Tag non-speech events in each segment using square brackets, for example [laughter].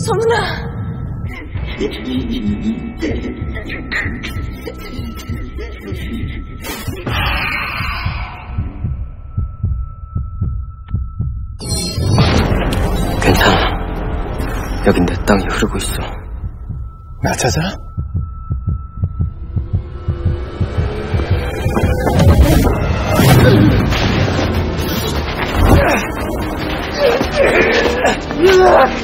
소문아! 괜찮아. 여긴 내 땅이 흐르고 있어. 나 찾아? [laughs]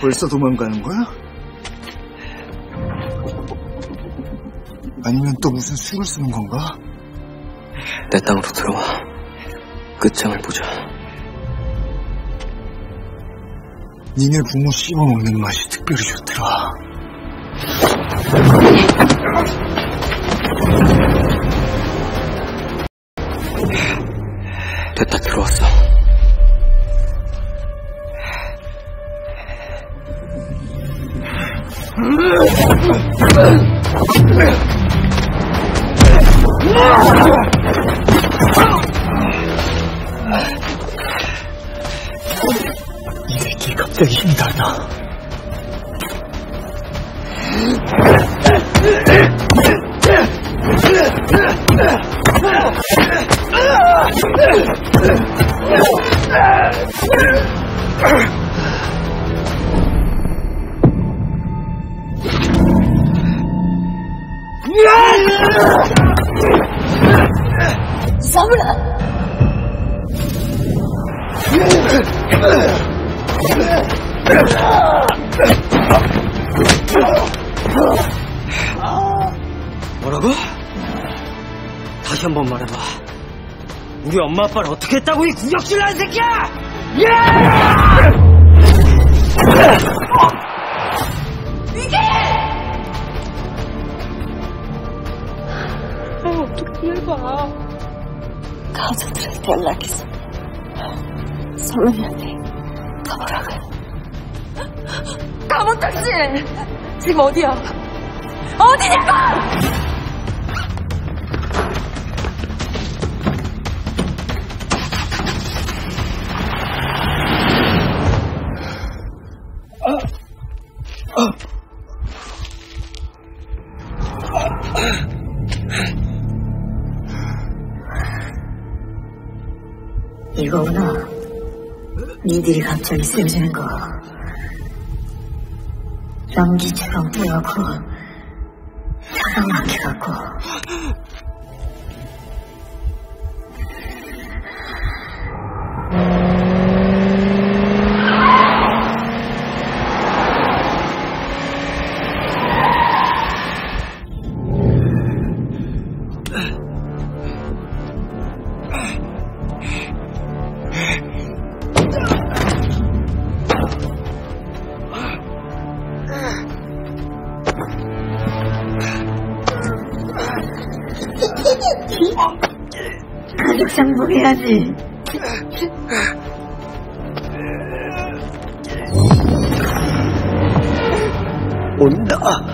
벌써 도망가는 거야? 아니면 또 무슨 수를 쓰는 건가? 내 땅으로 들어와. 끝장을 보자. 니네 부모 씹어먹는 맛이 특별히 좋더라. 됐다 들어왔어. [laughs] 새끼 갑자기 힘이 달 뭐라고? 다시 한 번 말해봐. 우리 엄마 아빠를 어떻게 했다고 이 구역질나는 새끼야! 어떻게 해봐. 가족들한테 연락했어. 소문이한테 가보라고. 가문탁씨! 지금 어디야? 어디냐고! 이거구나. 니들이 갑자기 쓰러지는 거. 연기처럼 뛰어갖고, 혀가 막혀갖고. 상봉해야지. 온다.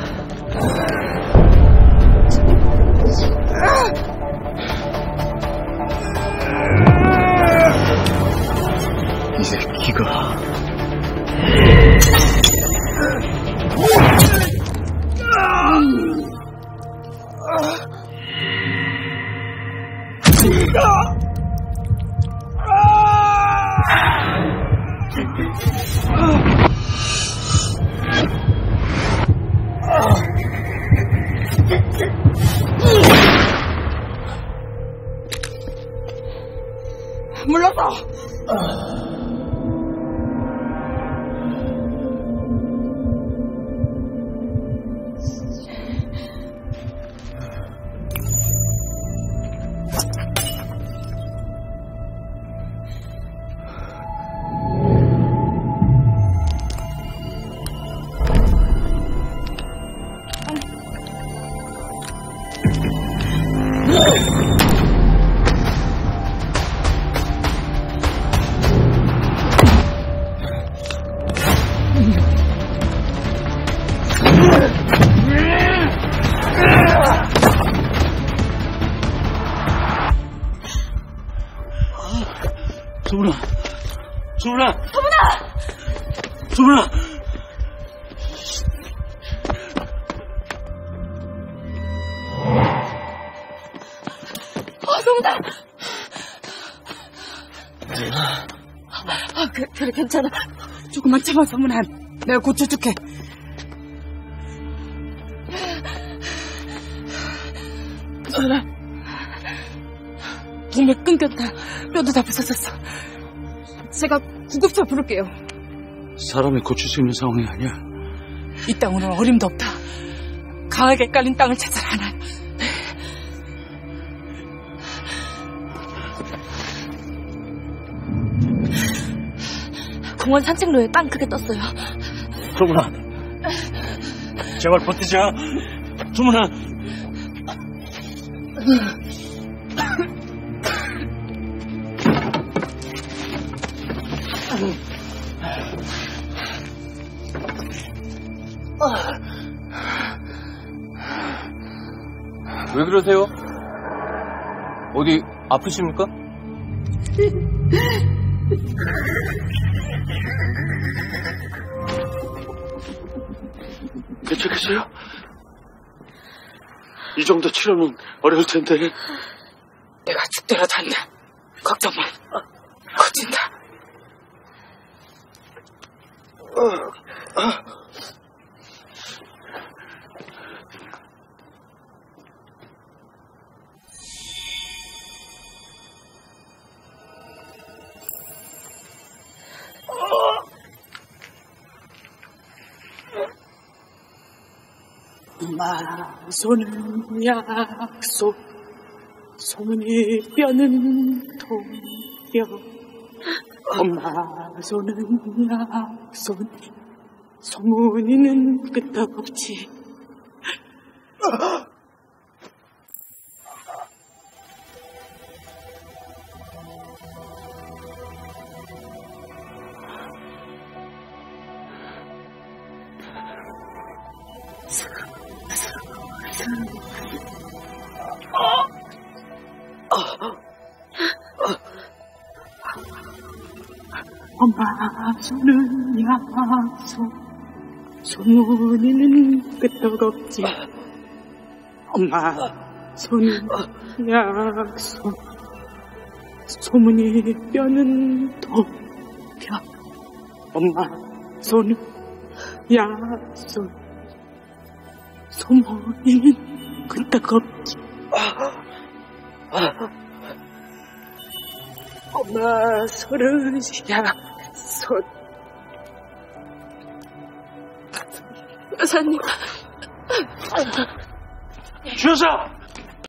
啊，受不了，受不了，受不了，受。 아! 아, 소문아! 아, 그래, 그래, 괜찮아. 조금만 참아, 소문아. 내가 고쳐줄게. 소문아. 몸에 끊겼다. 뼈도 다 부서졌어. 제가 구급차 부를게요. 사람이 고칠 수 있는 상황이 아니야. 이 땅으로는 어림도 없다. 강하게 깔린 땅을 찾아라 하나. 공원 산책로에 땅 크게 떴어요. 소문아! 제발 버티자! 소문아! 왜 그러세요? 어디 아프십니까? 괜찮겠어요? 이 정도 치료는 어려울 텐데. 내가 죽더라도 한다. 걱정 마. 고친다. 엄 마 손은 약속. 소문이 뼈는 통뼈 엄마 손은 약속. 소문이는 끄떡없지 엄 마 손은 약속 소문이는 끄떡없지. 엄마 손은 약속 소문이 뼈는 도뼈 엄마 손은 약속 소문이는 끄떡없지 엄마 손은 약속 여사님. 주여사!